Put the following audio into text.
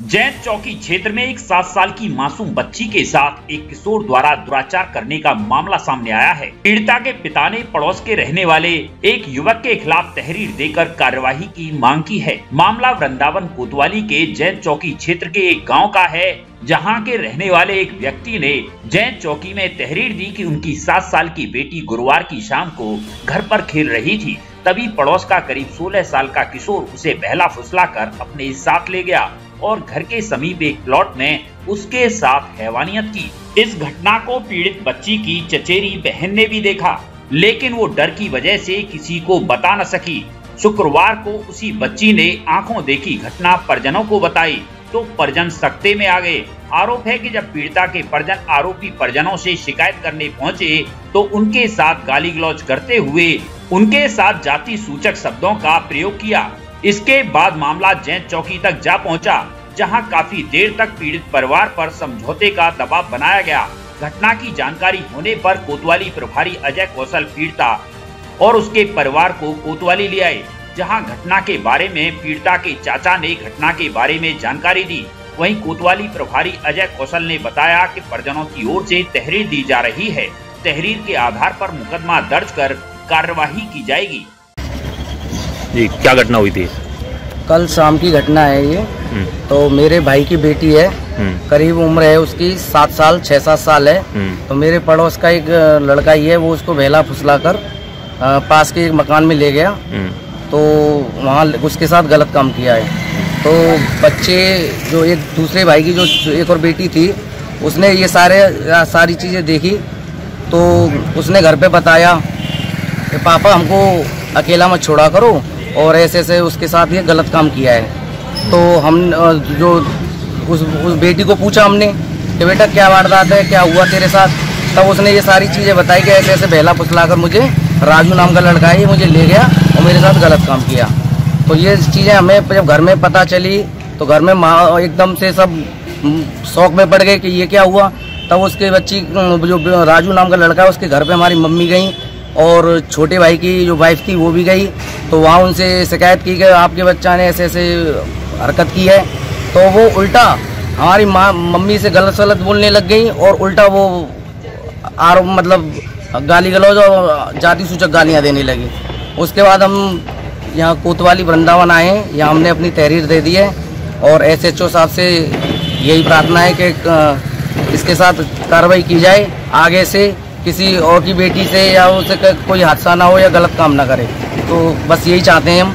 जैन चौकी क्षेत्र में एक सात साल की मासूम बच्ची के साथ एक किशोर द्वारा दुराचार करने का मामला सामने आया है। पीड़िता के पिता ने पड़ोस के रहने वाले एक युवक के खिलाफ तहरीर देकर कार्यवाही की मांग की है। मामला वृंदावन कोतवाली के जैन चौकी क्षेत्र के एक गाँव का है, जहाँ के रहने वाले एक व्यक्ति ने जैन चौकी में तहरीर दी कि उनकी सात साल की बेटी गुरुवार की शाम को घर पर खेल रही थी। तभी पड़ोस का करीब 16 साल का किशोर उसे बहला फुसला कर अपने साथ ले गया। और घर के समीप एक प्लॉट में उसके साथ हैवानियत की। इस घटना को पीड़ित बच्ची की चचेरी बहन ने भी देखा, लेकिन वो डर की वजह से किसी को बता न सकी। शुक्रवार को उसी बच्ची ने आँखों देखी, घटना परिजनों को बताई तो परिजन सख्ते में आ गए। आरोप है कि जब पीड़िता के परिजन आरोपी परिजनों से शिकायत करने पहुँचे तो उनके साथ गाली गलौज करते हुए उनके साथ जाति सूचक शब्दों का प्रयोग किया। इसके बाद मामला जैन चौकी तक जा पहुँचा, जहाँ काफ़ी देर तक पीड़ित परिवार पर समझौते का दबाव बनाया गया। घटना की जानकारी होने पर कोतवाली प्रभारी अजय कौशल पीड़िता और उसके परिवार को कोतवाली ले आए, जहाँ घटना के बारे में पीड़िता के चाचा ने घटना के बारे में जानकारी दी। वहीं कोतवाली प्रभारी अजय कौशल ने बताया कि परिजनों की ओर से तहरीर दी जा रही है। तहरीर के आधार पर मुकदमा दर्ज कर कार्यवाही की जाएगी। जी क्या घटना हुई थी? कल शाम की घटना है ये। हम्म, तो मेरे भाई की बेटी है हम्म, करीब उम्र है उसकी सात साल छः सात साल है। हम्म, तो मेरे पड़ोस का एक लड़का ही है वो उसको बहला फुसला कर पास के एक मकान में ले गया। तो वहाँ उसके साथ गलत काम किया है। तो बच्चे जो एक दूसरे भाई की जो जो एक और बेटी थी उसने ये सारे सारी चीज़ें देखी। तो उसने घर पे बताया कि पापा हमको अकेला मत छोड़ा करो। और ऐसे ऐसे उसके साथ ये गलत काम किया है। तो हम जो उस उस बेटी को पूछा हमने कि बेटा क्या वारदात है, क्या हुआ तेरे साथ? तब उसने ये सारी चीज़ें बताई कि ऐसे ऐसे बहला फुसला कर मुझे राजू नाम का लड़का है, ये मुझे ले गया और मेरे साथ गलत काम किया। तो ये चीज़ें हमें जब घर में पता चली तो घर में माँ एकदम से सब शौक में पड़ गए कि ये क्या हुआ? तब उसके बच्ची जो राजू नाम का लड़का है, उसके घर पे हमारी मम्मी गई और छोटे भाई की जो वाइफ थी, वो भी गई। तो वहाँ उनसे शिकायत की कि आपके बच्चा ने ऐसे ऐसे हरकत की है। तो वो उल्टा हमारी माँ मम्मी से गलत सलत बोलने लग गई और उल्टा वो आरोप मतलब गाली गलौज और जाति सूचक गालियाँ देने लगी। उसके बाद हम यहाँ कोतवाली वृंदावन आए। यहाँ हमने अपनी तहरीर दे दी है और एस एच ओ साहब से यही प्रार्थना है कि इसके साथ कार्रवाई की जाए, आगे से किसी और की बेटी से या उससे कोई हादसा ना हो या गलत काम ना करे। तो बस यही चाहते हैं हम।